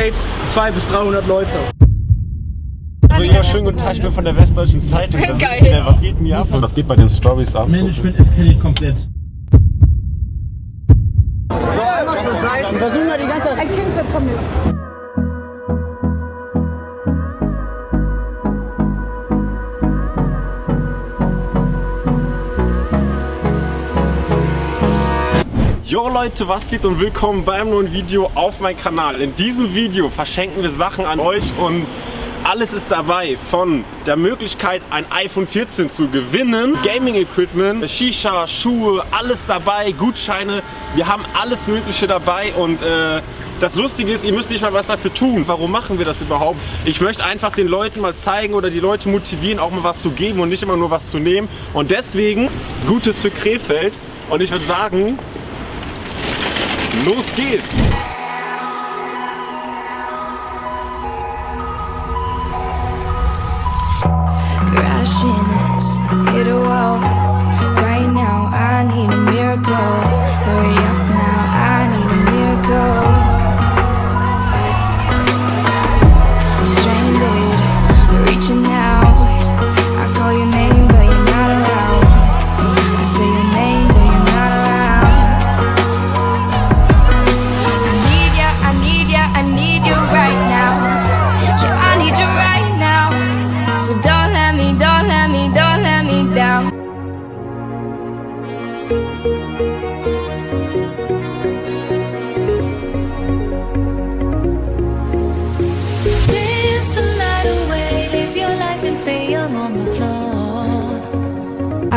safe 200 bis 300 Leute. So, ja, schönen guten Tag, ich bin von der Westdeutschen Zeitung. Da Geil. wir. Was geht denn hier ab? Was geht bei den Stories ab? Management eskaliert komplett. Ein Kind wird vermisst. Jo Leute, was geht und willkommen beim neuen Video auf meinem Kanal. In diesem Video verschenken wir Sachen an euch und alles ist dabei. Von der Möglichkeit ein iPhone 14 zu gewinnen, Gaming Equipment, Shisha, Schuhe, alles dabei, Gutscheine. Wir haben alles mögliche dabei und äh, das Lustige ist, ihr müsst nicht mal was dafür tun. Warum machen wir das überhaupt? Ich möchte einfach den Leuten mal zeigen oder die Leute motivieren, auch mal was zu geben und nicht immer nur was zu nehmen. Und deswegen Gutes für Krefeld. Und ich würde sagen, Los geht's! crashing hit a wall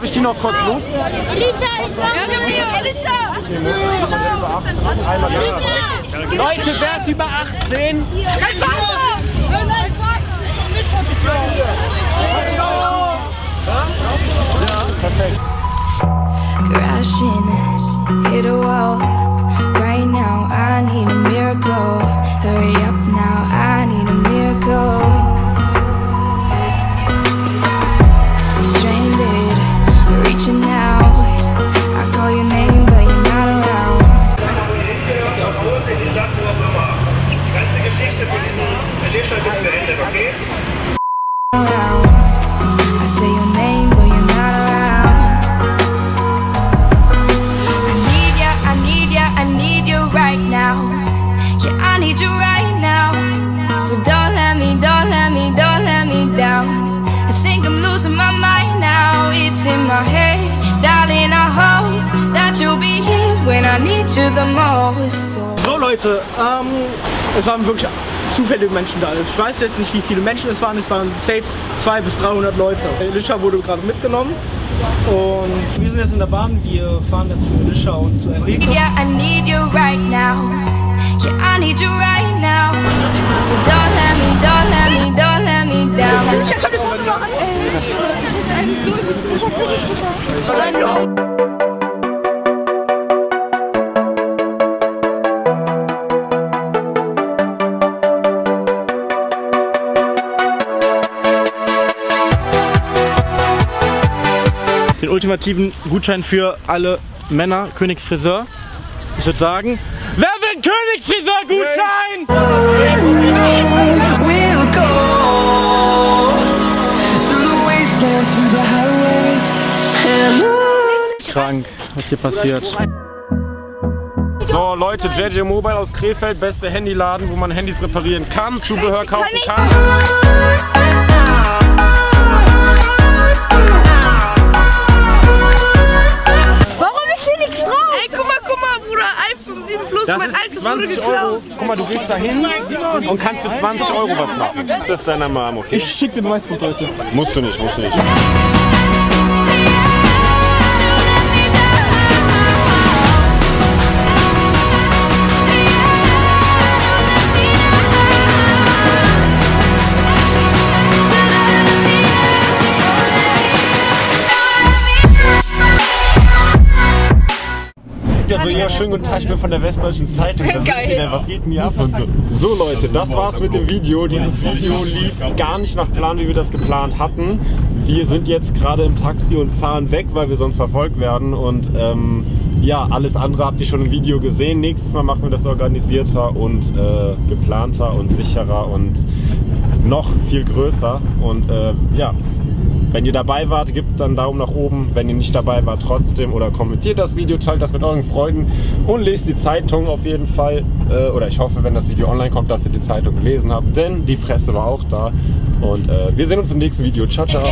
Darf ich die noch kurz los? Einmal da. Leute, wer ist über 18? Perfekt. crashing hit a wall right now i need a miracle hurry up So So Leute, ähm, es waren wirklich zufällige Menschen da. Ich weiß jetzt nicht, wie viele Menschen es waren. Es waren safe 200 bis 300 Leute. Elisha wurde gerade mitgenommen und wir sind jetzt in der Bahn. Wir fahren jetzt zu Elisha und zu Enrico. Yeah, I need you right now. Yeah, I need you right now. So don't let me, don't let me, don't let me down. Ich kann mir Foto machen. Den ultimativen Gutschein für alle Männer, Königsfriseur. Ich würde sagen, wer will Königsfriseur-Gutschein? We'll go. Krank, was hier passiert. So Leute, JJ Mobile aus Krefeld, beste Handyladen, wo man Handys reparieren kann, Zubehör kaufen kann. 20 geklaut. Euro. Guck mal, du gehst da hin und kannst für 20 Euro was machen. Das ist deiner Mom, okay? Ich schick dir Beweisfoto heute. Musst du nicht, musst du nicht. Ja, so, ja, schönen guten Tag, ich bin von der Westdeutschen Zeitung. Da sind Geil. Sie denn, was geht denn hier ab und so? So Leute, das war's mit dem Video. Dieses Video lief gar nicht nach Plan, wie wir das geplant hatten. Wir sind jetzt gerade im Taxi und fahren weg, weil wir sonst verfolgt werden. Und ähm, ja, alles andere habt ihr schon im Video gesehen. Nächstes Mal machen wir das organisierter und äh, geplanter und sicherer und noch viel größer. Und äh, ja, wenn ihr dabei wart, gebt dann Daumen nach oben. Wenn ihr nicht dabei wart, trotzdem oder kommentiert das Video, teilt das mit euren Freunden und lest die Zeitung auf jeden Fall. Äh, oder ich hoffe, wenn das Video online kommt, dass ihr die Zeitung gelesen habt, denn die Presse war auch da. Und äh, wir sehen uns im nächsten Video. Ciao, ciao.